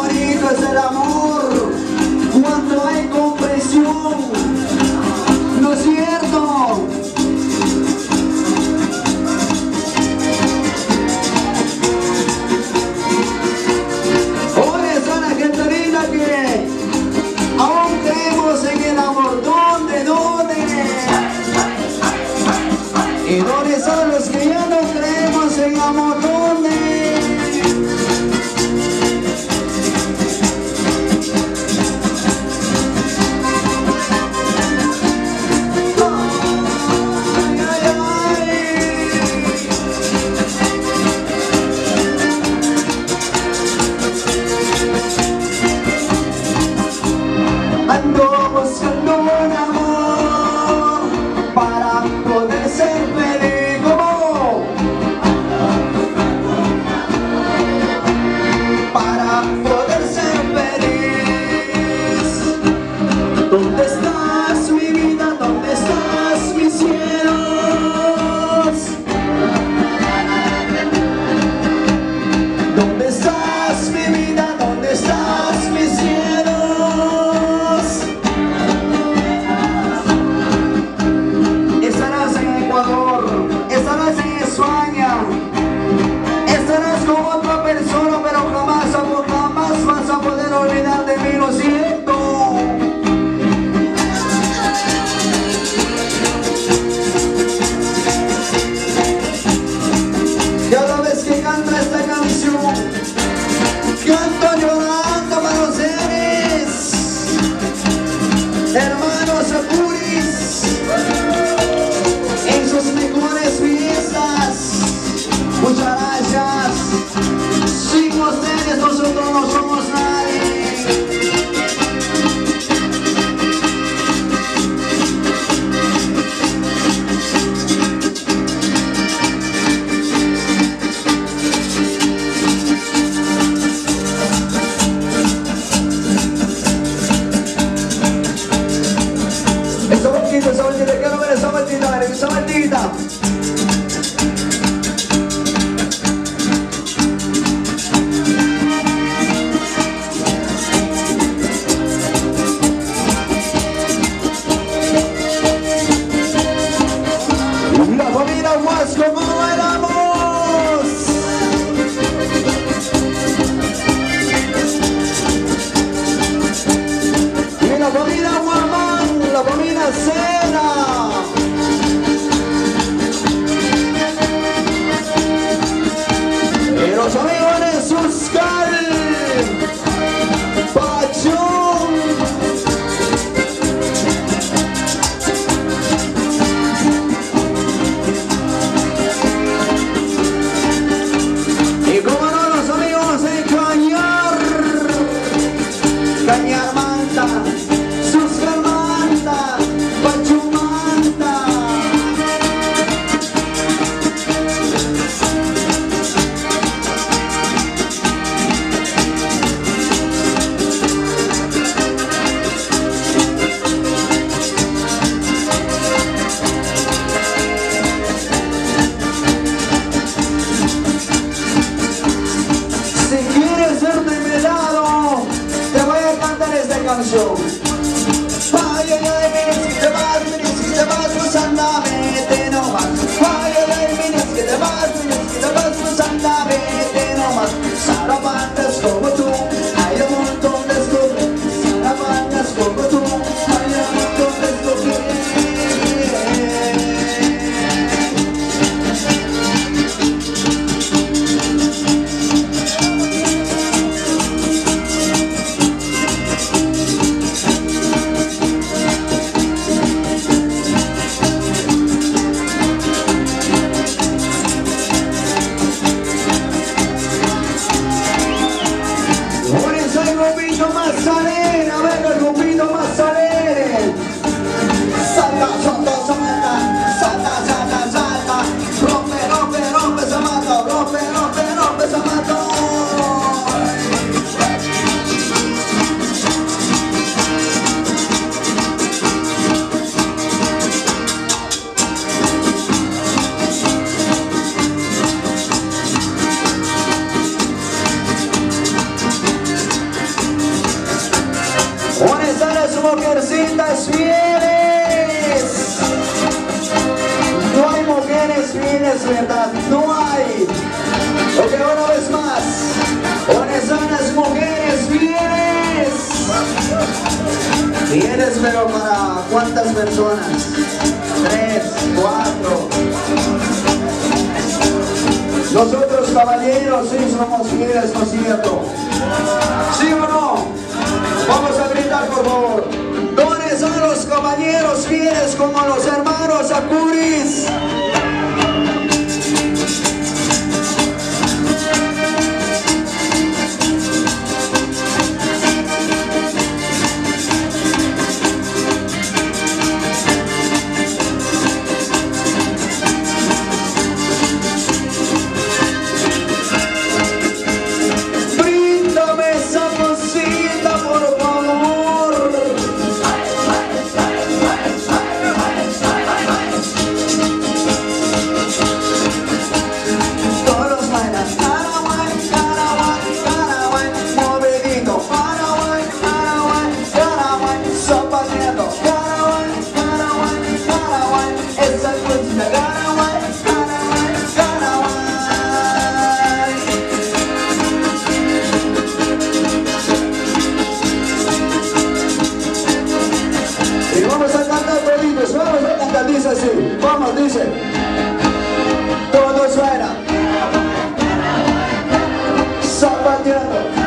es el amor cuando hay comprensión, ¿no es cierto? Hoy está la gente linda que aún creemos en el amor, ¿dónde, dónde? ¿Y dónde son los que ya no creemos en amor? olvidan de mí. out. jogo mujercitas fieles. No hay mujeres fieles, ¿verdad? No hay. Ok, una vez más. ¿Cuáles las mujeres fieles? Fieles, pero para cuántas personas? Tres, cuatro. Nosotros caballeros sí somos fieles, ¿no es cierto? ¿Sí o no? Vamos a gritar por favor. ¿Dónde son los caballeros fieles como los hermanos Acuris? Y vamos a cantar pues, toditos, vamos a cantar, dice así, vamos, dice. Todo suena. Zapateando.